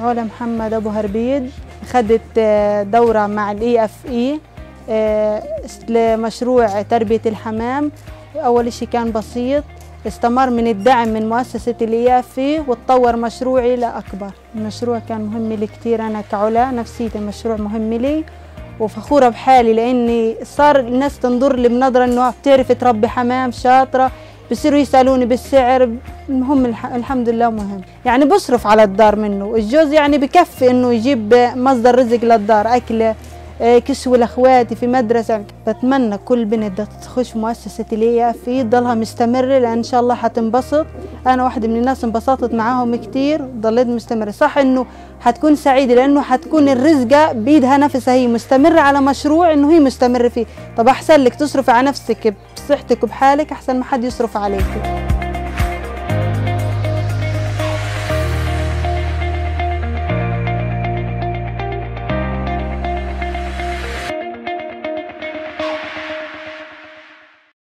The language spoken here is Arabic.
علا محمد أبو هربيد خدت آه، دورة مع ال IFE لمشروع تربية الحمام. أول شيء كان بسيط استمر من الدعم من مؤسسة ال IFE وتطور مشروعي لأكبر. المشروع كان مهم لي كثير أنا كعلا نفسيتي المشروع مهم لي. وفخورة بحالي لأني صار الناس تنظر لي بنظرة إنه بتعرف تربي حمام شاطرة. بصيروا يسألوني بالسعر المهم الح- الحمد لله مهم. يعني بصرف على الدار منه. الجوز يعني بكفي إنه يجيب مصدر رزق للدار أكلة. آه، كسوة لأخواتي في مدرسة. بتمنى كل بنت تخش مؤسسة اللي في تضلها مستمرة لأن إن شاء الله حتنبسط. أنا واحدة من الناس انبسطت معاهم كتير ضليت مستمرة. صح إنه حتكون سعيدة لأنه حتكون الرزقة بإيدها نفسها. هي مستمرة على مشروع إنه هي مستمرة فيه. طب أحسن لك تصرفي على نفسك بصحتك وبحالك أحسن ما حد يصرف عليك.